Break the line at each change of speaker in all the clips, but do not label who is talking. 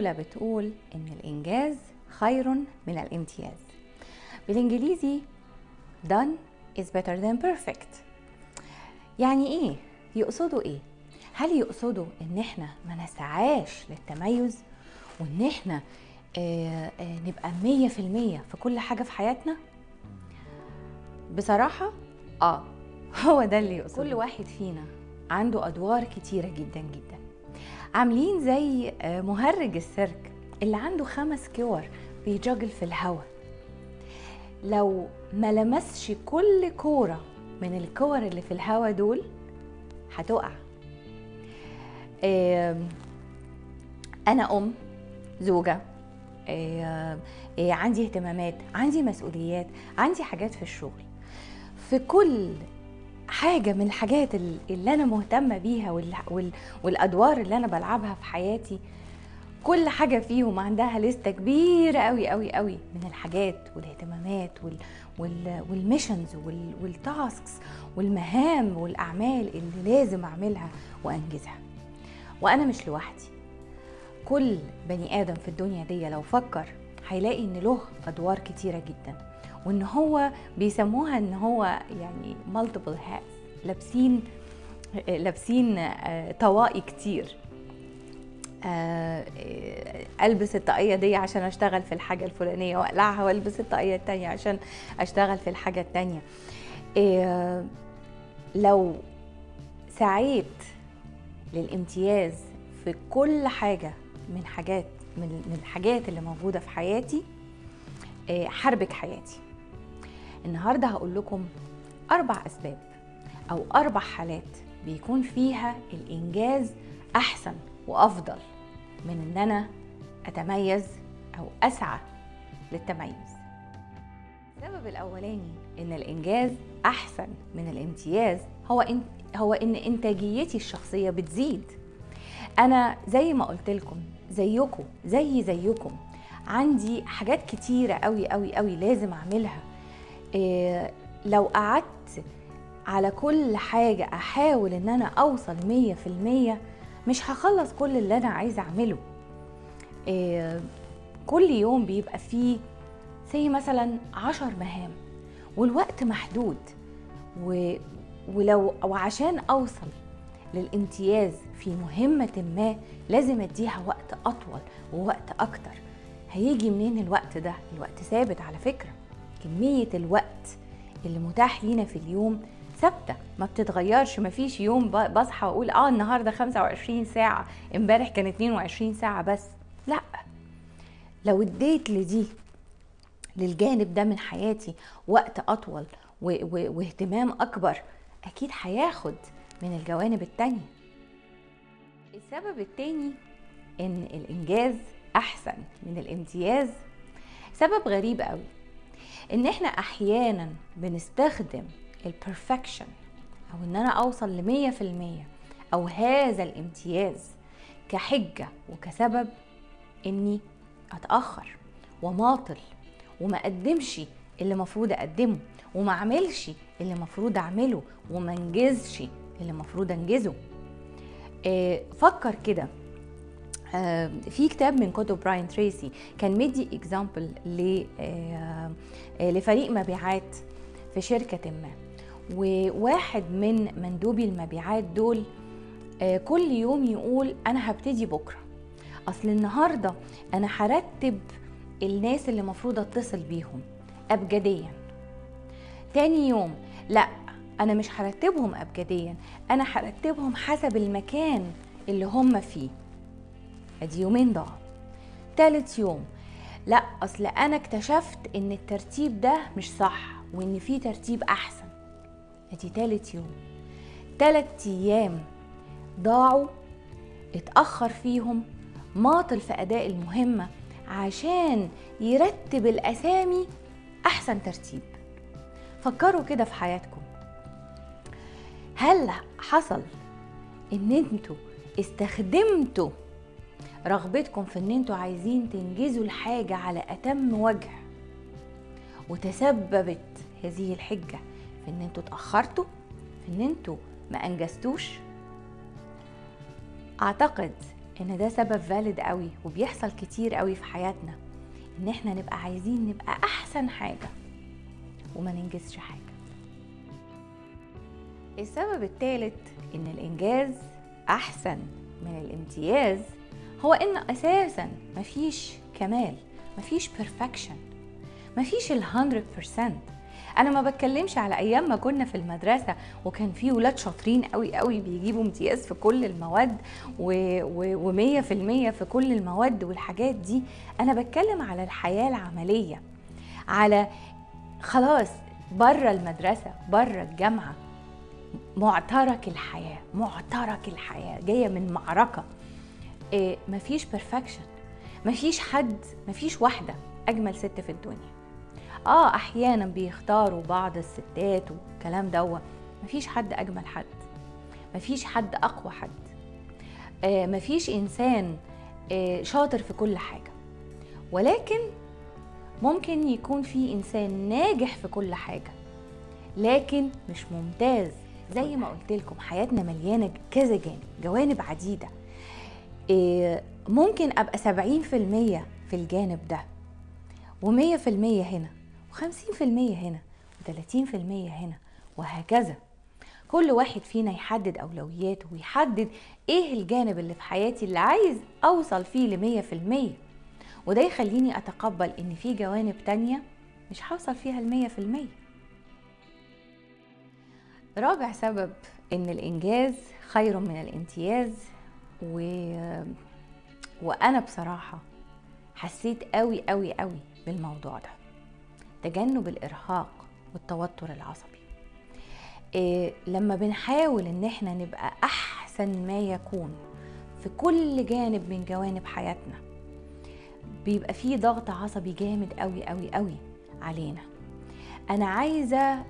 مقولة بتقول إن الإنجاز خير من الامتياز بالإنجليزي done is better than perfect يعني إيه؟ يقصدوا إيه؟ هل يقصدوا إن إحنا ما نسعاش للتميز وإن إحنا آه آه نبقى مية في المية في كل حاجة في حياتنا؟ بصراحة آه هو ده اللي يقصده كل واحد فينا عنده أدوار كتيرة جدا جدا عاملين زي آه، مهرج السيرك اللي عنده خمس كور بيجاجل في الهواء لو ما لمسش كل كورة من الكور اللي في الهواء دول هتقع. أم زوجة. آه، آه، عندي اهتمامات عندي مسؤوليات عندي حاجات في الشغل. في كل حاجة من الحاجات ال- اللي أنا مهتمة بيها وال- وال- والأدوار اللي أنا بلعبها في حياتي كل حاجة فيهم عندها لستة كبيرة قوي قوي قوي من الحاجات والاهتمامات وال وال وال missions وال وال tasks والمهام والأعمال اللي لازم أعملها وأنجزها. وأنا مش لوحدي. كل بني آدم في الدنيا دي لو فكر هيلاقي إن له أدوار كتيرة جدا. وإن هو بيسموها إن هو يعني multiple hats لابسين لابسين آه، طواقي كتير. آه، ألبس الطاقية دي عشان أشتغل في الحاجة الفلانية وأقلعها وألبس الطاقية التانية عشان أشتغل في الحاجة التانية. آه، لو سعيت للامتياز في كل حاجة من حاجات من الحاجات اللي موجودة في حياتي آه، حربك حياتي. النهارده هقول لكم أربع أسباب أو أربع حالات بيكون فيها الإنجاز أحسن وأفضل من إن أنا أتميز أو أسعى للتميز. السبب الأولاني إن الإنجاز أحسن من الامتياز هو إن هو إن إنتاجيتي الشخصية بتزيد. أنا زي ما قلت لكم زيكم زي زيكم. عندي حاجات كتيرة قوي قوي قوي لازم أعملها. إيه لو قعدت على كل حاجة أحاول إن أنا أوصل مية في المية مش هخلص كل اللي أنا عايزة أعمله. إيه كل يوم بيبقى فيه زي مثلا عشر مهام والوقت محدود. و ولو وعشان أوصل للامتياز في مهمة ما لازم أديها وقت أطول ووقت أكتر. هيجي منين الوقت ده؟ الوقت ثابت على فكرة. كمية الوقت اللي متاح لينا في اليوم ثابتة ما بتتغيرش ما فيش يوم بصحى واقول آه النهارده 25 ساعة امبارح كان 22 ساعة بس. لا. لو اديت لدي للجانب ده من حياتي وقت اطول واهتمام اكبر أكيد هياخد من الجوانب التانية. السبب التاني إن الإنجاز أحسن من الامتياز. سبب غريب قوي إن إحنا أحيانا بنستخدم ال perfection أو إن أنا أوصل لمية في المية أو هذا الامتياز كحجة وكسبب إني أتأخر وماطل وما أقدمش اللي مفروض أقدمه وما أعملش اللي مفروض أعمله وما أنجزش اللي مفروض انجزه. آه، فكر كده. آه، في كتاب من كتب براين تريسي كان مدي example لفريق مبيعات في شركة ما. وواحد من مندوبي المبيعات دول آه، كل يوم يقول أنا هبتدي بكرة. أصل النهارده أنا هرتب الناس اللي المفروض أتصل بيهم ابجديا. تاني يوم لأ أنا مش هرتبهم ابجديا أنا هرتبهم حسب المكان اللي هم فيه. أدي يومين ضاعوا تالت يوم. لا أصل أنا اكتشفت إن الترتيب ده مش صح وإن في ترتيب أحسن. أدي تالت يوم. تلات أيام ضاعوا اتأخر فيهم ماطل في أداء المهمة عشان يرتب الأسامي أحسن ترتيب. فكروا كده في حياتكم. هل حصل إن أنتوا استخدمتوا رغبتكم في إن أنتوا عايزين تنجزوا الحاجة على أتم وجه وتسببت هذه الحجة في إن أنتوا اتأخرتوا في إن أنتوا ما أنجزتوش؟ أعتقد إن ده سبب فاليد قوي وبيحصل كتير قوي في حياتنا إن إحنا نبقى عايزين نبقى أحسن حاجة وما ننجزش حاجة. السبب الثالث إن الإنجاز أحسن من الامتياز هو إن أساسا مفيش كمال مفيش بيرفكشن مفيش ال 100% أنا ما بتكلمش على أيام ما كنا في المدرسة وكان في ولاد شاطرين قوي قوي بيجيبوا امتياز في كل المواد و100% في, في كل المواد والحاجات دي. أنا بتكلم على الحياة العملية على خلاص بره المدرسة بره الجامعة معترك الحياة معترك الحياة جاية من معركة. إيه مفيش بيرفكشن مفيش حد مفيش واحدة أجمل ست في الدنيا. آه أحيانا بيختاروا بعض الستات والكلام دوت مفيش حد أجمل حد مفيش حد أقوى حد. آه مفيش إنسان آه شاطر في كل حاجة. ولكن ممكن يكون في إنسان ناجح في كل حاجة لكن مش ممتاز. زي ما قلت لكم حياتنا مليانة كذا جانب جوانب عديدة. آه ممكن أبقى 70% في الجانب ده و100% هنا و50% هنا و30% هنا وهكذا. كل واحد فينا يحدد أولوياته ويحدد إيه الجانب اللي في حياتي اللي عايز أوصل فيه لمية في المية. وده يخليني أتقبل إن في جوانب تانية مش هوصل فيها المية في المية. رابع سبب إن الإنجاز خير من الامتياز و... وأنا بصراحة حسيت قوي قوي قوي بالموضوع ده. تجنب الإرهاق والتوتر العصبي. إيه لما بنحاول إن إحنا نبقى أحسن ما يكون في كل جانب من جوانب حياتنا بيبقى فيه ضغط عصبي جامد قوي قوي قوي علينا. أنا عايزة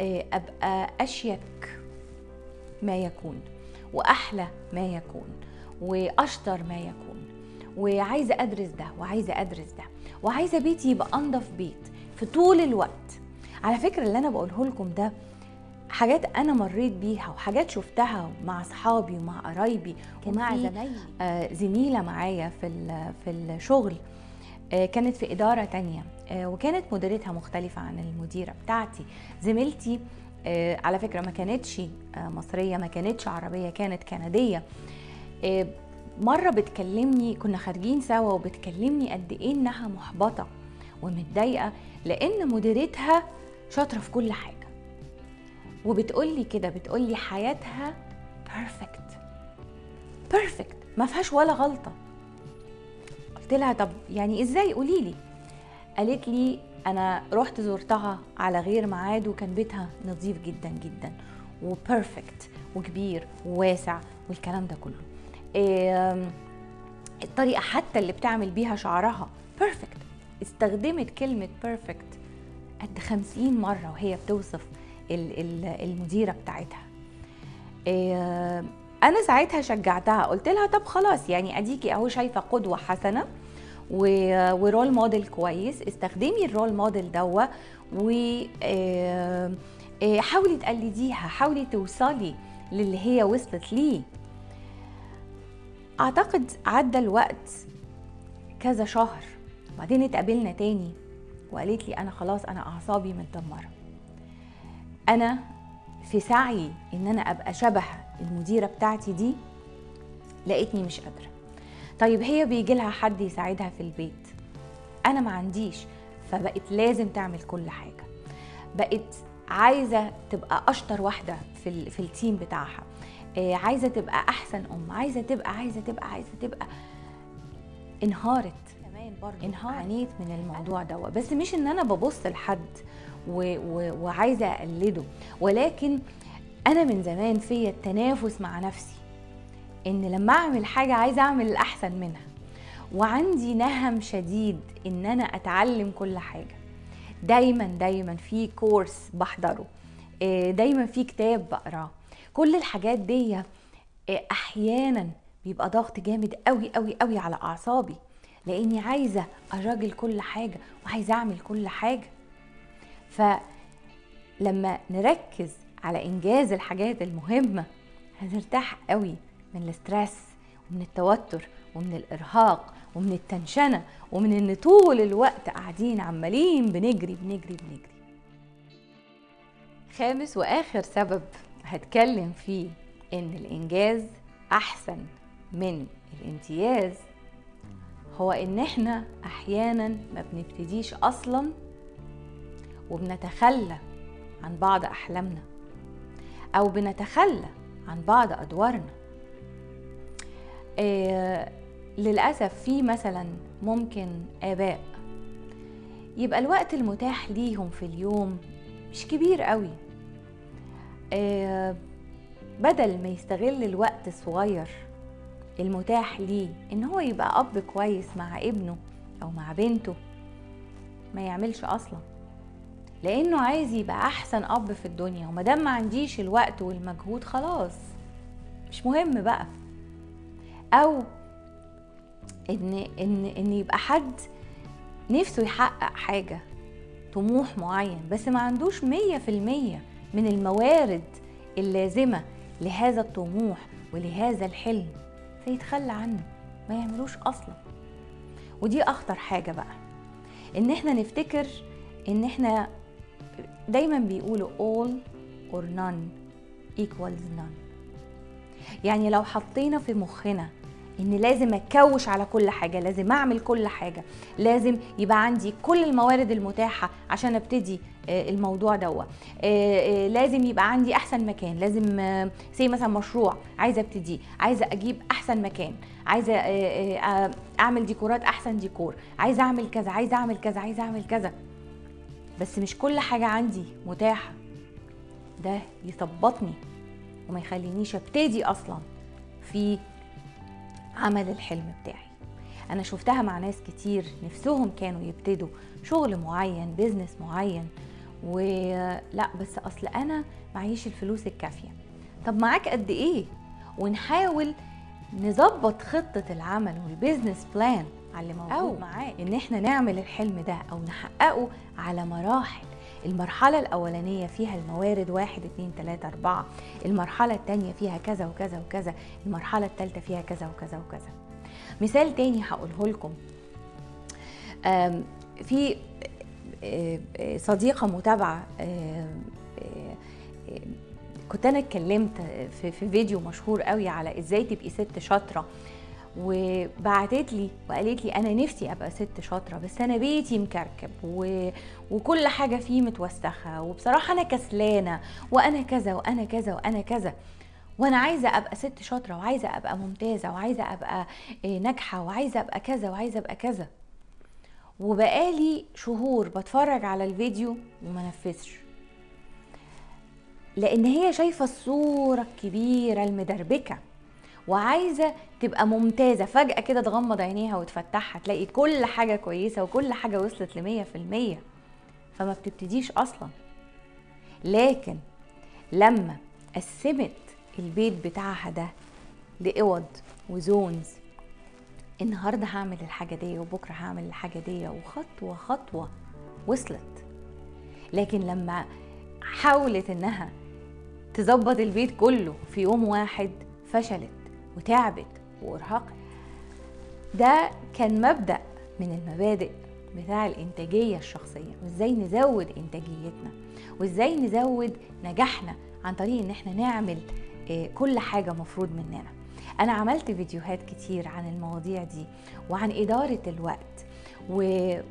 أبقى أشيك ما يكون وأحلى ما يكون وأشطر ما يكون وعايزة أدرس ده وعايزة أدرس ده وعايزة بيتي يبقى أنضف بيت في طول الوقت. على فكرة اللي أنا بقوله لكم ده حاجات أنا مريت بيها وحاجات شفتها مع أصحابي ومع قرايبي ومع زمايلي. آه زميلة معايا في في الشغل. كانت في إدارة تانية آه وكانت مديرتها مختلفة عن المديرة بتاعتي. زميلتي آه على فكرة ما كانتش آه مصرية ما كانتش عربية كانت كندية. آه مرة بتكلمني كنا خارجين سوا وبتكلمني قد إيه إنها محبطة ومتضايقة لأن مديرتها شاطرة في كل حاجة. وبتقولي كده بتقولي حياتها perfect perfect ما فيهاش ولا غلطة. قلت لها طب يعني إزاي؟ قولي لي قالت لي أنا رحت زرتها على غير ميعاد وكان بيتها نظيف جدا جدا و perfect وكبير وواسع والكلام ده كله. إيه الطريقة حتى اللي بتعمل بيها شعرها perfect استخدمت كلمة perfect قد خمسين مرة وهي بتوصف المديرة بتاعتها. أنا ساعتها شجعتها قلت لها طب خلاص يعني أديكي أهو شايفة قدوة حسنة ورول موديل كويس استخدمي الرول موديل دوا و حاولي تقلديها حاولي توصلي للي هي وصلت ليه. أعتقد عدى الوقت كذا شهر وبعدين اتقابلنا تاني وقالت لي أنا خلاص أنا أعصابي متدمرة. أنا في سعي إن أنا أبقى شبه المديرة بتاعتي دي لقيتني مش قادرة. طيب هي بيجي لها حد يساعدها في البيت. أنا ما عنديش فبقت لازم تعمل كل حاجة. بقت عايزة تبقى أشطر واحدة في في التيم بتاعها. عايزة تبقى أحسن أم عايزة تبقى عايزة تبقى عايزة تبقى. انهارت. كمان برضه انهار عانيت من الموضوع ده. بس مش إن أنا ببص لحد و... و... وعايزة أقلده. ولكن أنا من زمان فيا التنافس مع نفسي إن لما أعمل حاجة عايزة أعمل الاحسن منها وعندي نهم شديد إن أنا أتعلم كل حاجة. دايما دايما في كورس بحضره دايما في كتاب بقراه. كل الحاجات دي أحيانا بيبقى ضغط جامد قوي قوي قوي على أعصابي لأني عايزة أراجل كل حاجة وعايزة أعمل كل حاجة. فلما نركز على إنجاز الحاجات المهمة. هنرتاح قوي من الاسترس ومن التوتر ومن الإرهاق ومن التنشنة ومن إن طول الوقت قاعدين عمالين بنجري بنجري بنجري. خامس وآخر سبب هتكلم فيه إن الإنجاز أحسن من الامتياز هو إن إحنا أحيانا ما بنبتديش أصلا وبنتخلى عن بعض أحلامنا. أو بنتخلى عن بعض أدوارنا. آه للأسف في مثلا ممكن آباء يبقى الوقت المتاح ليهم في اليوم مش كبير قوي. آه بدل ما يستغل الوقت الصغير المتاح ليه إن هو يبقى أب كويس مع ابنه أو مع بنته ما يعملش أصلا. لأنه عايز يبقى أحسن أب في الدنيا ومادام ما عنديش الوقت والمجهود خلاص. مش مهم بقى. أو إن إن إن يبقى حد نفسه يحقق حاجة طموح معين بس ما عندوش مية في المية من الموارد اللازمة لهذا الطموح ولهذا الحلم فيتخلى عنه ما يعملوش أصلا. ودي أخطر حاجة بقى إن إحنا نفتكر إن إحنا دايما بيقولوا all or none equals none. يعني لو حطينا في مخنا ان لازم اتكوش على كل حاجة لازم أعمل كل حاجة لازم يبقى عندي كل الموارد المتاحة عشان أبتدي الموضوع دوا لازم يبقى عندي أحسن مكان لازم زي مثلا مشروع عايزة ابتدي عايزة أجيب أحسن مكان عايزة أعمل ديكورات أحسن ديكور عايزة أعمل كذا عايزة أعمل كذا عايزة أعمل كذا. بس مش كل حاجة عندي متاحة. ده يثبطني وما يخلينيش أبتدي أصلا في عمل الحلم بتاعي. أنا شفتها مع ناس كتير نفسهم كانوا يبتدوا شغل معين business معين ولا بس أصل أنا معيش الفلوس الكافية. طب معاك قد إيه؟ ونحاول نظبط خطة العمل وال business plan على اللي موجود معاه إن إحنا نعمل الحلم ده أو نحققه على مراحل. المرحلة الأولانية فيها الموارد واحد اتنين تلاتة أربعة. المرحلة التانية فيها كذا وكذا وكذا. المرحلة التالتة فيها كذا وكذا وكذا. مثال تاني هقوله لكم. في صديقة متابعة كنت أنا اتكلمت في فيديو مشهور قوي على إزاي تبقي ست شاطرة. وبعتت لي وقالت لي أنا نفسي أبقى ست شاطرة بس أنا بيتي مكركب و... وكل حاجة فيه متوسخة وبصراحة أنا كسلانة وأنا كذا وأنا كذا وأنا كذا. وأنا عايزة أبقى ست شاطرة وعايزة أبقى ممتازة وعايزة أبقى ناجحة وعايزة أبقى كذا وعايزة أبقى كذا. وبقالي شهور بتفرج على الفيديو وما نفذش. لأن هي شايفة الصورة الكبيرة المدربكة. وعايزة تبقى ممتازة. فجأة كده تغمض عينيها وتفتحها تلاقي كل حاجة كويسة وكل حاجة وصلت في المية. فما بتبتديش أصلا. لكن لما قسمت البيت بتاعها ده لأوض وزونز النهارده هعمل الحاجة دي وبكرة هعمل الحاجة دي وخطوة خطوة وصلت. لكن لما حاولت إنها تظبط البيت كله في يوم واحد فشلت. وتعبت وارهقت. ده كان مبدأ من المبادئ بتاع الإنتاجية الشخصية وإزاي نزود إنتاجيتنا وإزاي نزود نجاحنا عن طريق إن إحنا نعمل كل حاجة مفروض مننا. أنا عملت فيديوهات كتير عن المواضيع دي وعن إدارة الوقت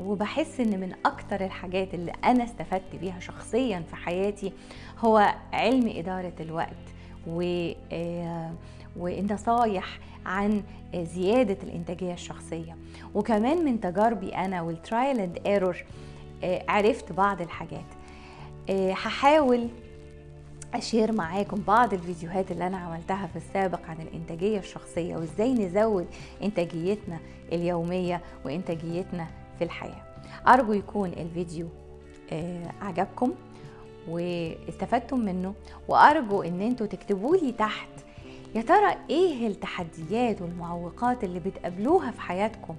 وبحس إن من أكتر الحاجات اللي أنا استفدت بيها شخصيا في حياتي هو علم إدارة الوقت و والنصايح عن زيادة الإنتاجية الشخصية. وكمان من تجاربي أنا وال trial and error عرفت بعض الحاجات. هحاول أ share معاكم بعض الفيديوهات اللي أنا عملتها في السابق عن الإنتاجية الشخصية وإزاي نزود إنتاجيتنا اليومية وإنتاجيتنا في الحياة. أرجو يكون الفيديو عجبكم واستفدتم منه وأرجو إن أنتوا تكتبوا لي تحت يا ترى إيه التحديات والمعوقات اللي بتقابلوها في حياتكم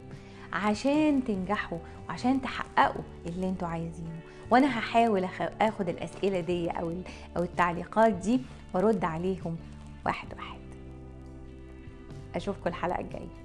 عشان تنجحوا وعشان تحققوا اللي أنتوا عايزينه؟ وأنا هحاول آخد الأسئلة دي أو أو التعليقات دي وأرد عليهم واحد واحد. أشوفكم الحلقة الجاية.